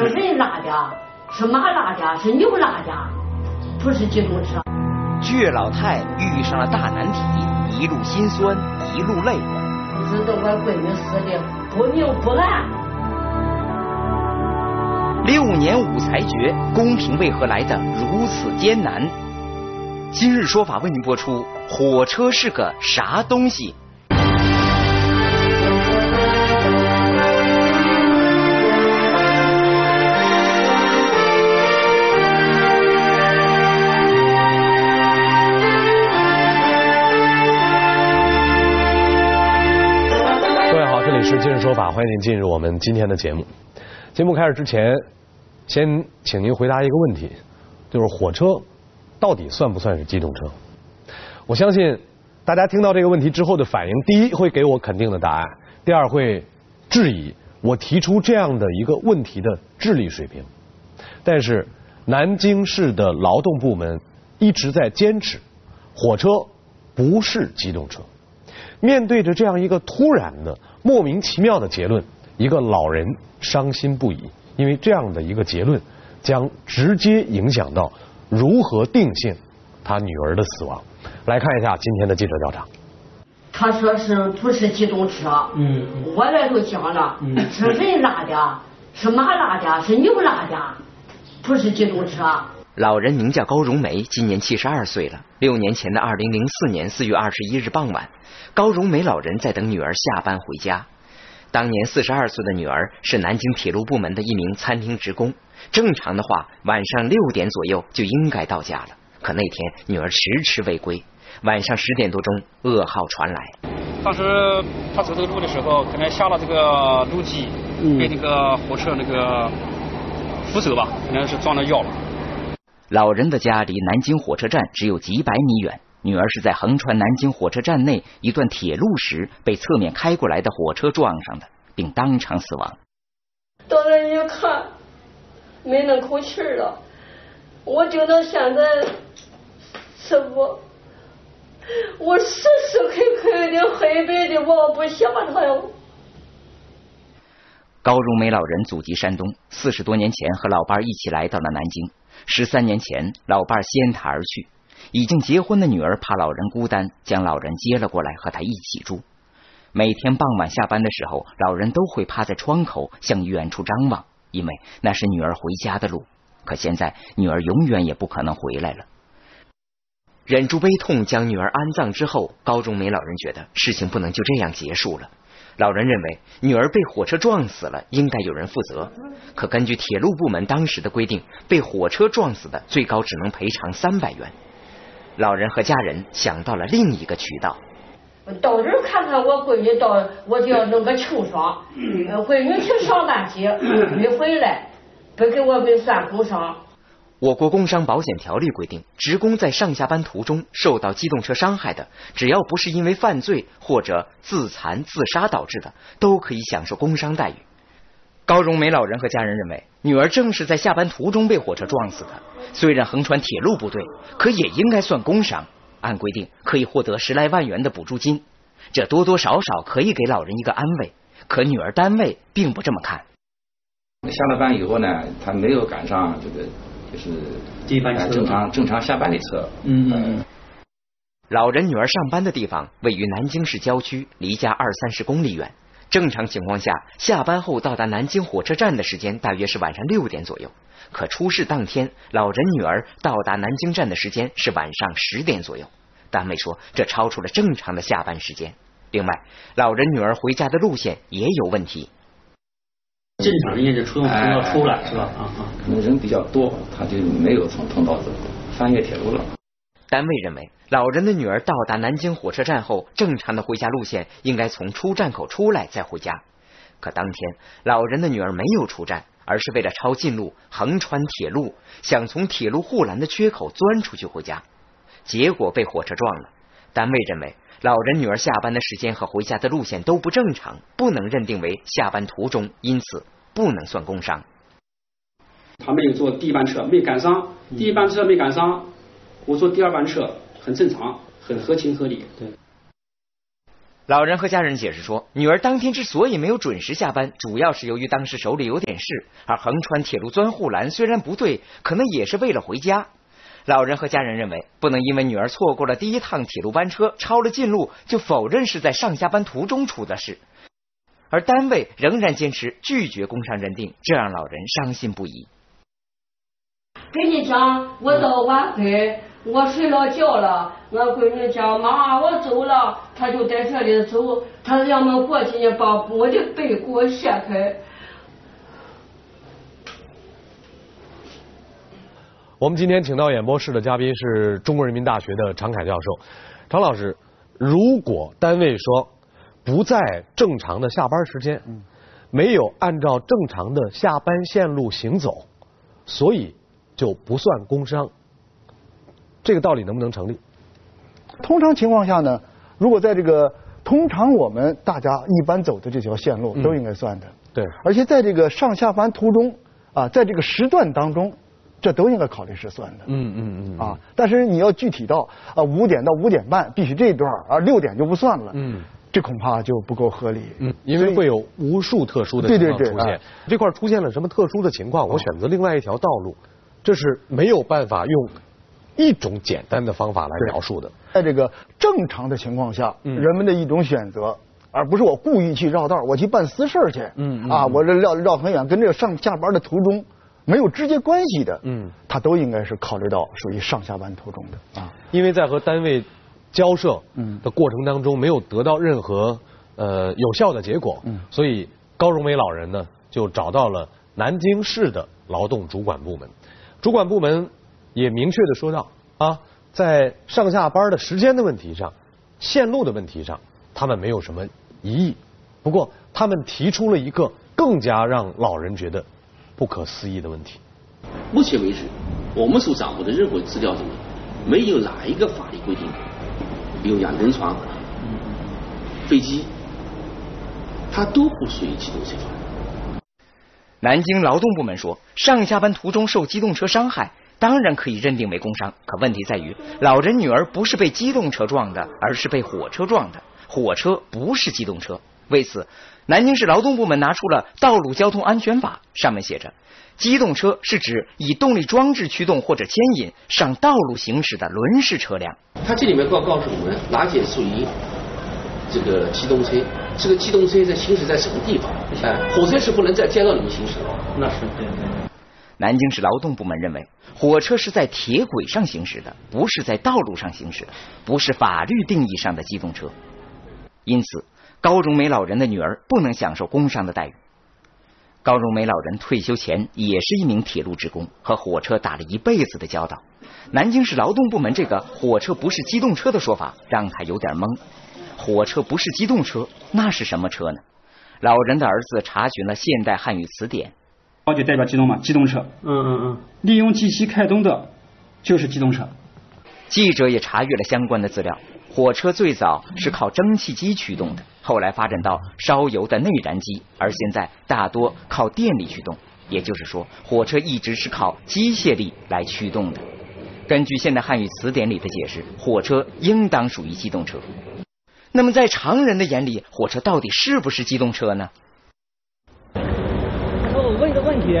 是人拉的，是马拉的，是牛拉的，不是机动车。倔老太遇上了大难题，一路心酸，一路泪。知道我闺女死的不明不暗。六年五裁决，公平为何来的如此艰难？今日说法为您播出：火车是个啥东西？是今日说法，欢迎您进入我们今天的节目。节目开始之前，先请您回答一个问题，就是火车到底算不算是机动车？我相信大家听到这个问题之后的反应，第一会给我肯定的答案，第二会质疑我提出这样的一个问题的智力水平。但是南京市的劳动部门一直在坚持，火车不是机动车。面对着这样一个突然的。莫名其妙的结论，一个老人伤心不已，因为这样的一个结论将直接影响到如何定性他女儿的死亡。来看一下今天的记者调查。他说是不是机动车？嗯，我这就讲了，是人拉的，是马拉的，是牛拉的，不是机动车。老人名叫高荣梅，今年七十二岁了。六年前的二零零四年四月二十一日傍晚。高荣梅老人在等女儿下班回家。当年四十二岁的女儿是南京铁路部门的一名餐厅职工，正常的话晚上六点左右就应该到家了。可那天女儿迟迟未归，晚上十点多钟噩耗传来。当时他走这个路的时候，可能下了这个路基，被那个火车那个扶手吧，可能是撞到腰了。老人的家离南京火车站只有几百米远。女儿是在横穿南京火车站内一段铁路时被侧面开过来的火车撞上的，并当场死亡。到那一看，没那口气了。我就到现在，师傅，我时时刻刻的黑白的忘不下他呀。高荣梅老人祖籍山东，四十多年前和老伴一起来到了南京，十三年前老伴儿先他而去。已经结婚的女儿怕老人孤单，将老人接了过来和他一起住。每天傍晚下班的时候，老人都会趴在窗口向远处张望，因为那是女儿回家的路。可现在女儿永远也不可能回来了。忍住悲痛将女儿安葬之后，高中梅老人觉得事情不能就这样结束了。老人认为女儿被火车撞死了，应该有人负责。可根据铁路部门当时的规定，被火车撞死的最高只能赔偿三百元。老人和家人想到了另一个渠道，到这儿看看我闺女，到我就要弄个清爽。闺女去上班去，没回来，不给我们算工伤。我国工伤保险条例规定，职工在上下班途中受到机动车伤害的，只要不是因为犯罪或者自残自杀导致的，都可以享受工伤待遇。高荣梅老人和家人认为，女儿正是在下班途中被火车撞死的。虽然横穿铁路不对，可也应该算工伤。按规定可以获得十来万元的补助金，这多多少少可以给老人一个安慰。可女儿单位并不这么看。下了班以后呢，他没有赶上这个就是正常正常下班的车。嗯嗯。老人女儿上班的地方位于南京市郊区，离家二三十公里远。正常情况下，下班后到达南京火车站的时间大约是晚上六点左右。可出事当天，老人女儿到达南京站的时间是晚上十点左右。单位说这超出了正常的下班时间。另外，老人女儿回家的路线也有问题。正常人家就从通道出来是吧？啊啊，可能人比较多，他就没有从通道走，翻越铁路了。单位认为，老人的女儿到达南京火车站后，正常的回家路线应该从出站口出来再回家。可当天，老人的女儿没有出站，而是为了抄近路，横穿铁路，想从铁路护栏的缺口钻出去回家，结果被火车撞了。单位认为，老人女儿下班的时间和回家的路线都不正常，不能认定为下班途中，因此不能算工伤。他没有坐第一班车，没赶上第一班车，没赶上。我坐第二班车很正常，很合情合理。对。老人和家人解释说，女儿当天之所以没有准时下班，主要是由于当时手里有点事，而横穿铁路钻护栏虽然不对，可能也是为了回家。老人和家人认为，不能因为女儿错过了第一趟铁路班车，超了近路，就否认是在上下班途中出的事。而单位仍然坚持拒绝工伤认定，这让老人伤心不已。跟你讲，我到晚黑。我睡了觉了，我闺女讲妈，我走了，她就在这里走，她要么过去呢，把我的背给我掀开。我们今天请到演播室的嘉宾是中国人民大学的常凯教授，常老师，如果单位说不在正常的下班时间，没有按照正常的下班线路行走，所以就不算工伤。这个道理能不能成立？通常情况下呢，如果在这个通常我们大家一般走的这条线路都应该算的。对。而且在这个上下班途中啊，在这个时段当中，这都应该考虑是算的。嗯嗯嗯。啊，但是你要具体到啊五点到五点半必须这一段啊六点就不算了。嗯。这恐怕就不够合理。嗯。因为会有无数特殊的情况出现。这块出现了什么特殊的情况？我选择另外一条道路，这是没有办法用。一种简单的方法来描述的，在这个正常的情况下，人们的一种选择，而不是我故意去绕道，我去办私事去，嗯啊，我这绕绕很远，跟这个上下班的途中没有直接关系的，嗯，他都应该是考虑到属于上下班途中的啊，因为在和单位交涉的过程当中，没有得到任何呃有效的结果，嗯，所以高荣梅老人呢就找到了南京市的劳动主管部门，主管部门。也明确的说到啊，在上下班的时间的问题上，线路的问题上，他们没有什么疑义。不过，他们提出了一个更加让老人觉得不可思议的问题。目前为止，我们所掌握的任何资料里面，没有哪一个法律规定，有仰灯床、飞机，它都不属于机动车。南京劳动部门说，上下班途中受机动车伤害。当然可以认定为工伤，可问题在于，老人女儿不是被机动车撞的，而是被火车撞的。火车不是机动车。为此，南京市劳动部门拿出了《道路交通安全法》，上面写着：机动车是指以动力装置驱动或者牵引上道路行驶的轮式车辆。它这里面告告诉我们，哪些属于这个机动车？这个机动车在行驶在什么地方？哎，火车是不能在街道里面行驶的。那是对对。南京市劳动部门认为，火车是在铁轨上行驶的，不是在道路上行驶的，不是法律定义上的机动车。因此，高荣梅老人的女儿不能享受工伤的待遇。高荣梅老人退休前也是一名铁路职工，和火车打了一辈子的交道。南京市劳动部门这个“火车不是机动车”的说法让他有点懵。火车不是机动车，那是什么车呢？老人的儿子查询了现代汉语词典。就代表机动嘛，机动车。嗯嗯嗯，利用机器开动的，就是机动车。记者也查阅了相关的资料，火车最早是靠蒸汽机驱动的，后来发展到烧油的内燃机，而现在大多靠电力驱动。也就是说，火车一直是靠机械力来驱动的。根据现代汉语词典里的解释，火车应当属于机动车。那么，在常人的眼里，火车到底是不是机动车呢？我问一个问题，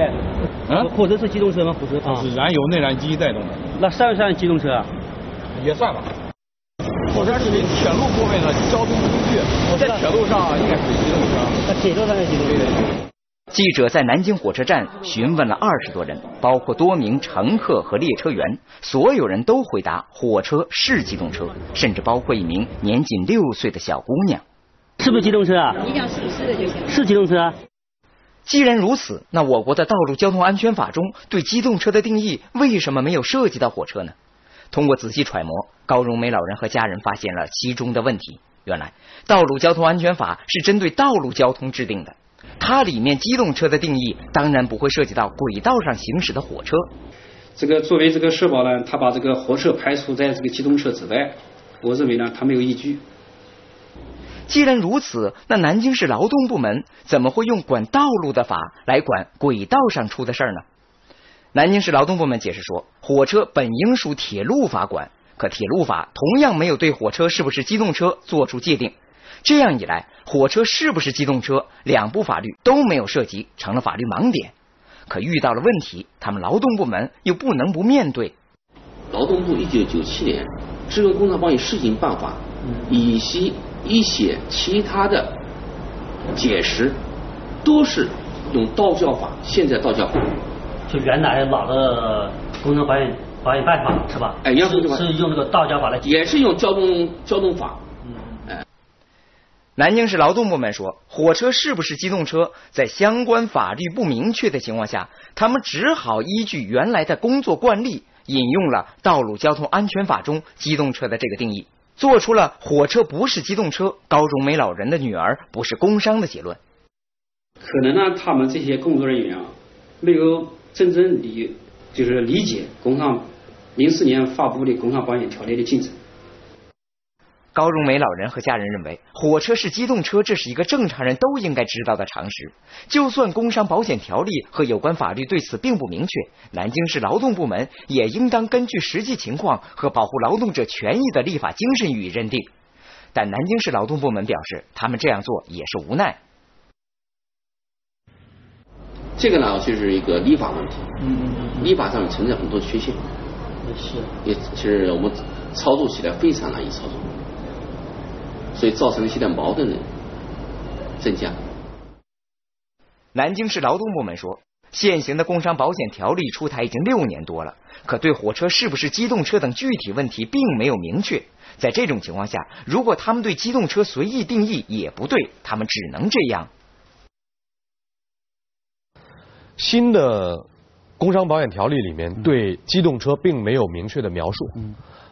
嗯，火车是机动车吗？火车啊，是燃油内燃机带动的。那算不算机动车？也算吧。火车是铁路部分的交通工具，在铁路上应该是机动车。那铁路上是机动车。记者在南京火车站询问了二十多人，包括多名乘客和列车员，所有人都回答火车是机动车，甚至包括一名年仅六岁的小姑娘。是不是机动车啊？你讲是不是的就行。是机动车。既然如此，那我国的道路交通安全法中对机动车的定义为什么没有涉及到火车呢？通过仔细揣摩，高荣梅老人和家人发现了其中的问题。原来，道路交通安全法是针对道路交通制定的，它里面机动车的定义当然不会涉及到轨道上行驶的火车。这个作为这个社保呢，他把这个火车排除在这个机动车之外，我认为呢，他没有依据。既然如此，那南京市劳动部门怎么会用管道路的法来管轨道上出的事儿呢？南京市劳动部门解释说，火车本应属铁路法管，可铁路法同样没有对火车是不是机动车作出界定。这样一来，火车是不是机动车，两部法律都没有涉及，成了法律盲点。可遇到了问题，他们劳动部门又不能不面对。劳动部一九九七年《职工工伤保险试行办法》以及一些其他的解释，都是用道教法，现在道教法。就原来老的工伤保险保险办法是吧？哎，是是用那个道交法来，也是用交通交通法。嗯，哎南京市劳动部门说，火车是不是机动车，在相关法律不明确的情况下，他们只好依据原来的工作惯例，引用了《道路交通安全法》中机动车的这个定义，做出了火车不是机动车，高荣梅老人的女儿不是工伤的结论。可能呢，他们这些工作人员啊，没有真正理，就是理解工商零四年发布的《工伤保险条例》的进程。高荣梅老人和家人认为，火车是机动车，这是一个正常人都应该知道的常识。就算工伤保险条例和有关法律对此并不明确，南京市劳动部门也应当根据实际情况和保护劳动者权益的立法精神予以认定。但南京市劳动部门表示，他们这样做也是无奈。这个呢，就是一个立法问题。嗯嗯嗯。立法上存在很多缺陷。是。也其实我们操作起来非常难以操作。所以造成了现在矛盾的增加。南京市劳动部门说，现行的工伤保险条例出台已经六年多了，可对火车是不是机动车等具体问题并没有明确。在这种情况下，如果他们对机动车随意定义也不对，他们只能这样。新的工伤保险条例里面对机动车并没有明确的描述。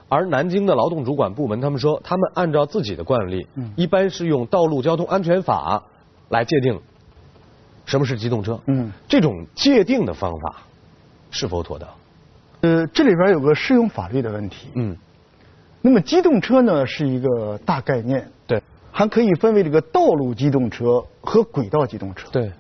而南京的劳动主管部门，他们说，他们按照自己的惯例，一般是用《道路交通安全法》来界定什么是机动车。嗯，这种界定的方法是否妥当？呃，这里边有个适用法律的问题。嗯，那么机动车呢是一个大概念，对，还可以分为这个道路机动车和轨道机动车。对，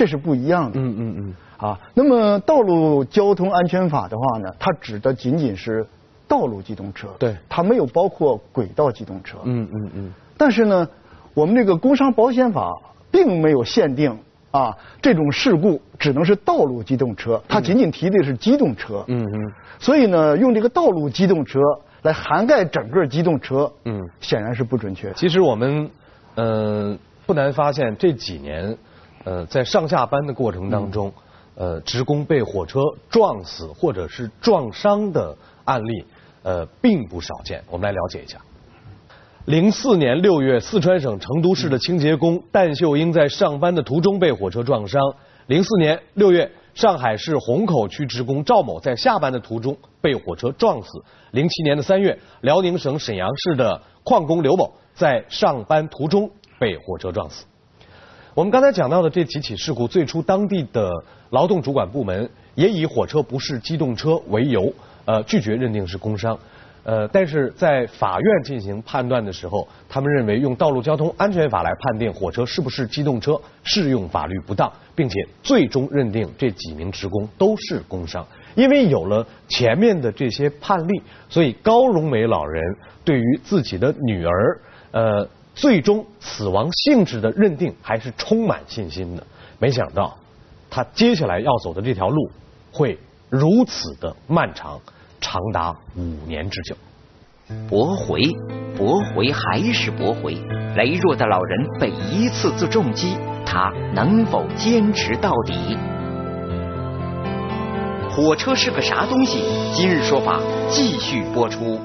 这是不一样的。嗯嗯嗯。啊，那么《道路交通安全法》的话呢，它指的仅仅是。道路机动车，对，它没有包括轨道机动车。嗯嗯嗯。但是呢，我们这个工伤保险法并没有限定啊，这种事故只能是道路机动车，它仅仅提的是机动车。嗯嗯。所以呢，用这个道路机动车来涵盖整个机动车，嗯，显然是不准确。其实我们呃不难发现，这几年呃在上下班的过程当中，呃职工被火车撞死或者是撞伤的案例。呃，并不少见。我们来了解一下。零四年六月，四川省成都市的清洁工旦秀英在上班的途中被火车撞伤。零四年六月，上海市虹口区职工赵某在下班的途中被火车撞死。零七年的三月，辽宁省沈阳市的矿工刘某在上班途中被火车撞死。我们刚才讲到的这几起事故，最初当地的劳动主管部门也以火车不是机动车为由。呃，拒绝认定是工伤，呃，但是在法院进行判断的时候，他们认为用《道路交通安全法》来判定火车是不是机动车，适用法律不当，并且最终认定这几名职工都是工伤。因为有了前面的这些判例，所以高荣梅老人对于自己的女儿，呃，最终死亡性质的认定还是充满信心的。没想到，他接下来要走的这条路会如此的漫长。长达五年之久，驳回，驳回，还是驳回。羸弱的老人被一次次重击，他能否坚持到底？火车是个啥东西？今日说法继续播出。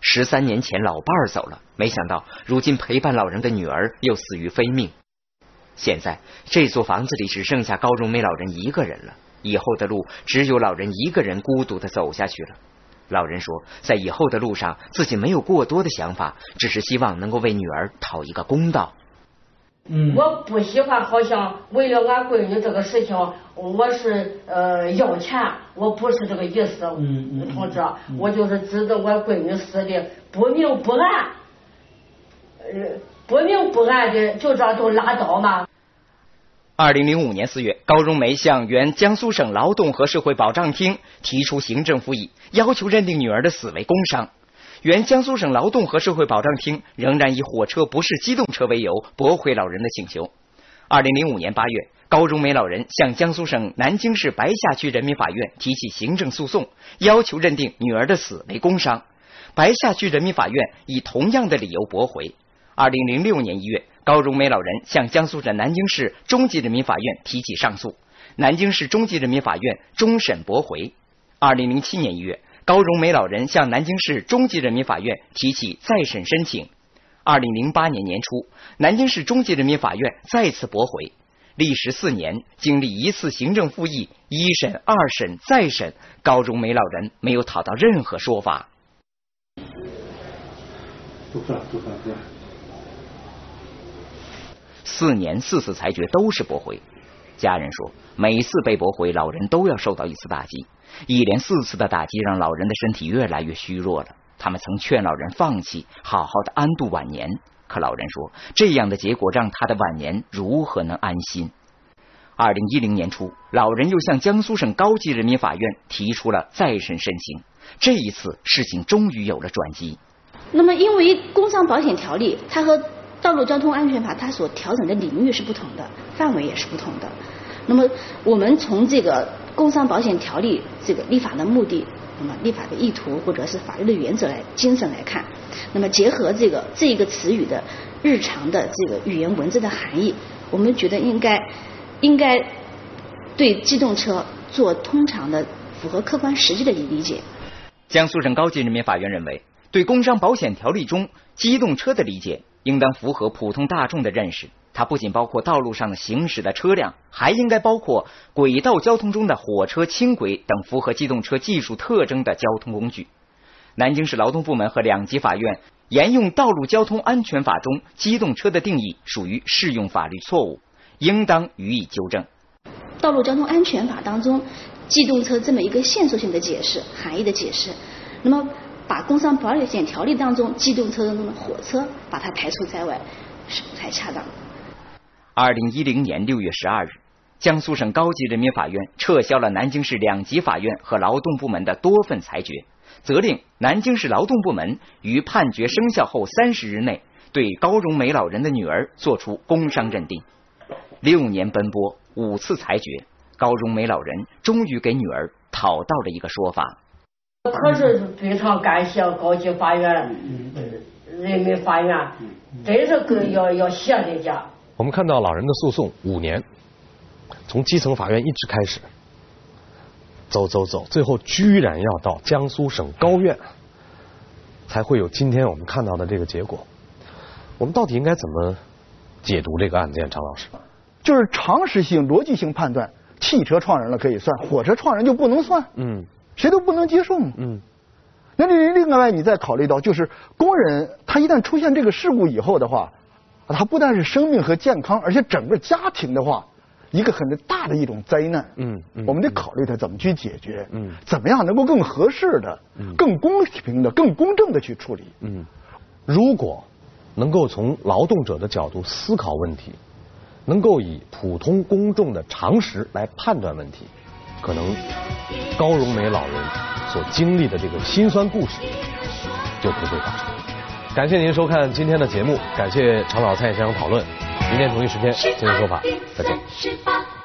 十三年前，老伴儿走了，没想到如今陪伴老人的女儿又死于非命。现在这座房子里只剩下高荣梅老人一个人了。以后的路只有老人一个人孤独的走下去了。老人说，在以后的路上，自己没有过多的想法，只是希望能够为女儿讨一个公道。嗯，我不喜欢，好像为了俺闺女这个事情，我是呃要钱，我不是这个意思。嗯嗯，同志，我就是知道我闺女死的不明不暗，呃，不明不暗的，就这都拉倒嘛。二零零五年四月，高荣梅向原江苏省劳动和社会保障厅提出行政复议，要求认定女儿的死为工伤。原江苏省劳动和社会保障厅仍然以火车不是机动车为由驳回老人的请求。二零零五年八月，高荣梅老人向江苏省南京市白下区人民法院提起行政诉讼，要求认定女儿的死为工伤。白下区人民法院以同样的理由驳回。二零零六年一月，高荣梅老人向江苏省南京市中级人民法院提起上诉，南京市中级人民法院终审驳回。二零零七年一月。高荣梅老人向南京市中级人民法院提起再审申请。二零零八年年初，南京市中级人民法院再次驳回。历时四年，经历一次行政复议、一审、二审、再审，高荣梅老人没有讨到任何说法。四年四次裁决都是驳回。家人说，每次被驳回，老人都要受到一次打击。一连四次的打击让老人的身体越来越虚弱了。他们曾劝老人放弃，好好的安度晚年。可老人说，这样的结果让他的晚年如何能安心？二零一零年初，老人又向江苏省高级人民法院提出了再审申请。这一次，事情终于有了转机。那么，因为工伤保险条例，它和道路交通安全法它所调整的领域是不同的，范围也是不同的。那么，我们从这个。工伤保险条例这个立法的目的，那么立法的意图或者是法律的原则来精神来看，那么结合这个这一个词语的日常的这个语言文字的含义，我们觉得应该应该对机动车做通常的符合客观实际的理解。江苏省高级人民法院认为，对工伤保险条例中机动车的理解，应当符合普通大众的认识。它不仅包括道路上行驶的车辆，还应该包括轨道交通中的火车、轻轨等符合机动车技术特征的交通工具。南京市劳动部门和两级法院沿用《道路交通安全法》中机动车的定义属于适用法律错误，应当予以纠正。《道路交通安全法》当中机动车这么一个线索性的解释、含义的解释，那么把《工伤保险条例》当中机动车当中的火车把它排除在外，是不太恰当的。二零一零年六月十二日，江苏省高级人民法院撤销了南京市两级法院和劳动部门的多份裁决，责令南京市劳动部门于判决生效后三十日内对高荣梅老人的女儿作出工伤认定。六年奔波，五次裁决，高荣梅老人终于给女儿讨到了一个说法。可是非常感谢高级法院、人民法院，真是更要要谢人家。我们看到老人的诉讼五年，从基层法院一直开始，走走走，最后居然要到江苏省高院，才会有今天我们看到的这个结果。我们到底应该怎么解读这个案件，张老师？就是常识性、逻辑性判断，汽车撞人了可以算，火车撞人就不能算。嗯，谁都不能接受嘛。嗯，那另另外你再考虑到，就是工人他一旦出现这个事故以后的话。他不但是生命和健康，而且整个家庭的话，一个很大的一种灾难。嗯，我们得考虑他怎么去解决。嗯，怎么样能够更合适的、更公平的、更公正的去处理？嗯，如果能够从劳动者的角度思考问题，能够以普通公众的常识来判断问题，可能高荣梅老人所经历的这个辛酸故事就不会发生。感谢您收看今天的节目，感谢常老蔡先生讨论。明天同一时间，今日说法，再见。